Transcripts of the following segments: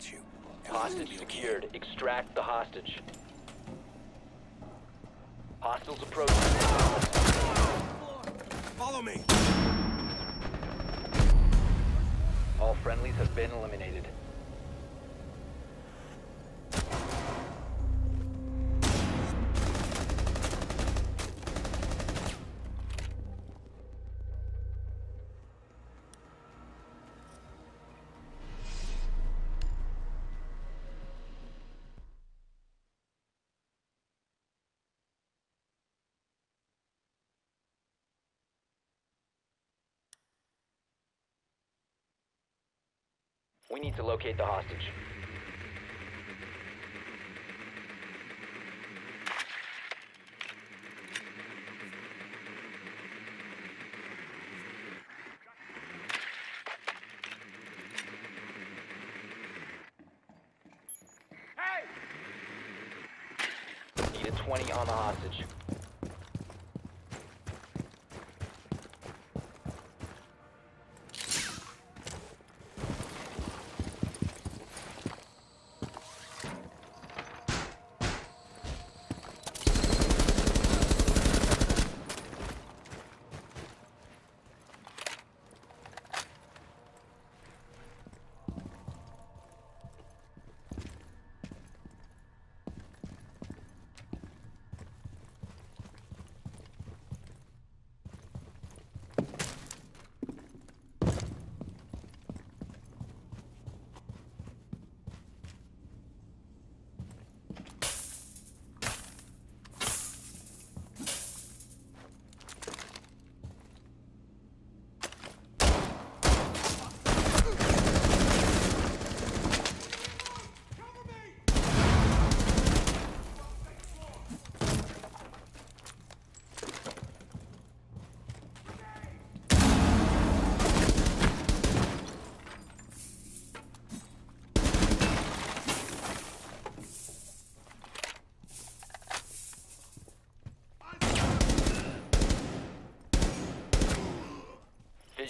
got you. Hostage secured. Extract the hostage. Hostiles approaching. Follow me. All friendlies have been eliminated. We need to locate the hostage. Hey! Need a 20 on the hostage.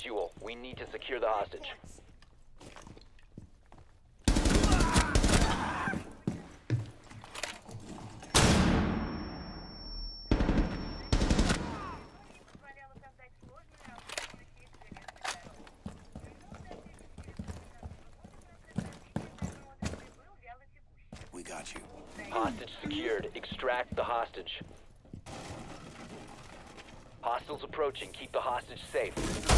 Visual. We need to secure the hostage. We got you. Hostage secured. Extract the hostage. Hostiles approaching. Keep the hostage safe.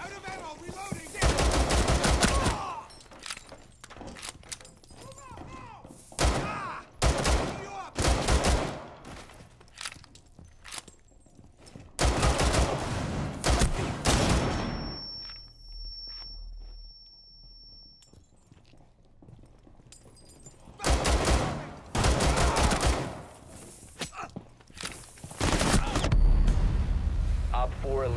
Out of ammo, reloading! Op 4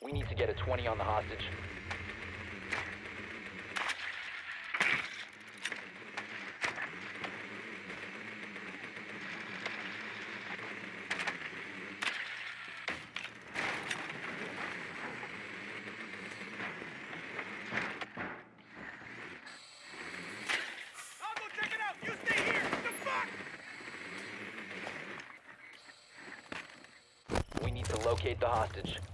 We need to get a 20 on the hostage. I'll go check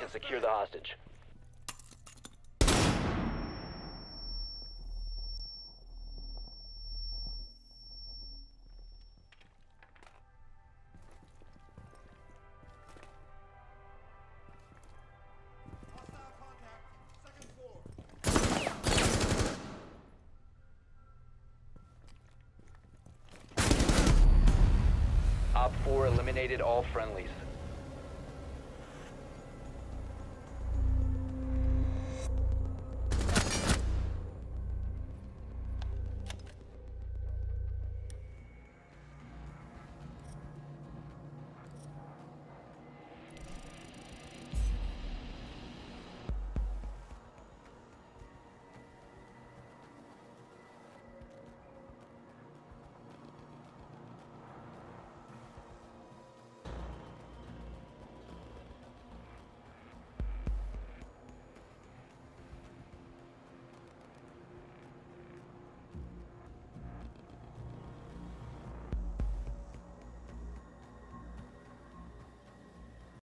to secure the hostage. Op 4 eliminated all friendlies.